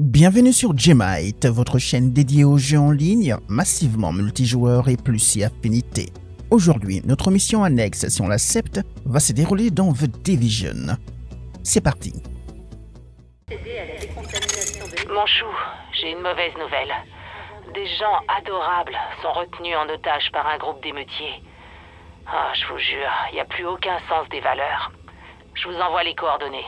Bienvenue sur Gemite, votre chaîne dédiée aux jeux en ligne, massivement multijoueurs et plus si affinités. Aujourd'hui, notre mission annexe, si on l'accepte, va se dérouler dans The Division. C'est parti. Mon chou, j'ai une mauvaise nouvelle. Des gens adorables sont retenus en otage par un groupe d'émeutiers. Ah, je vous jure, il n'y a plus aucun sens des valeurs. Je vous envoie les coordonnées.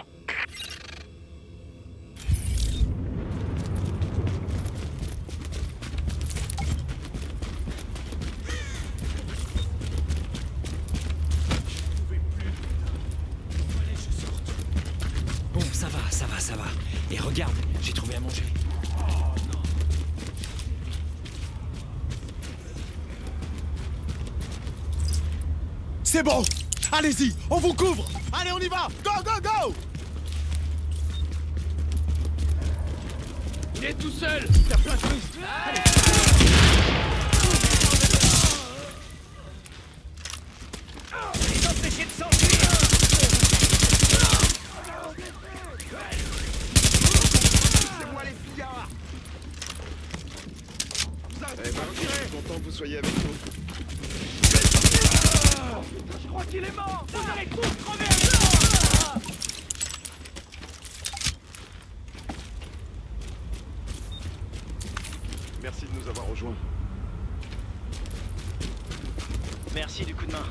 Bon, ça va, ça va. Et regarde, j'ai trouvé à manger. C'est bon. Allez-y, on vous couvre. Allez, on y va. Go, go, go. Il est tout seul. T'as plein de trucs Les empêcher de s'enfuir C'est moi les pillards Eh ben, je suis content que vous soyez avec nous. Je crois qu'il est mort Vous allez tous crever à mort Merci de nous avoir rejoints. Merci du coup de main.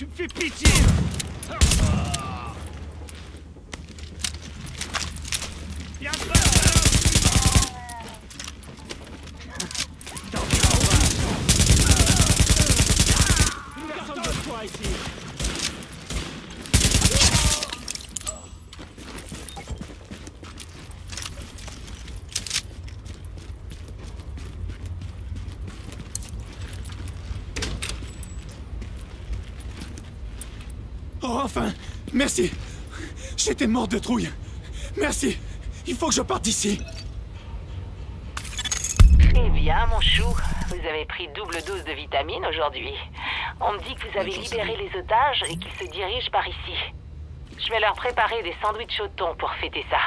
Tu me fais Oh, enfin Merci J'étais mort de trouille Merci Il faut que je parte d'ici Eh bien, mon chou, vous avez pris double dose de vitamines aujourd'hui. On me dit que vous avez libéré les otages et qu'ils se dirigent par ici. Je vais leur préparer des sandwichs au thon pour fêter ça.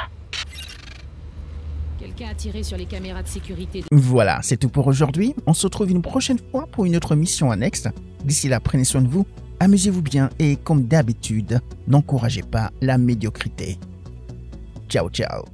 Quelqu'un a tiré sur les caméras de sécurité. de- Voilà, c'est tout pour aujourd'hui. On se retrouve une prochaine fois pour une autre mission annexe. D'ici là, prenez soin de vous, amusez-vous bien et comme d'habitude, n'encouragez pas la médiocrité. Ciao ciao